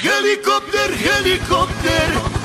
Helicopter, helicopter.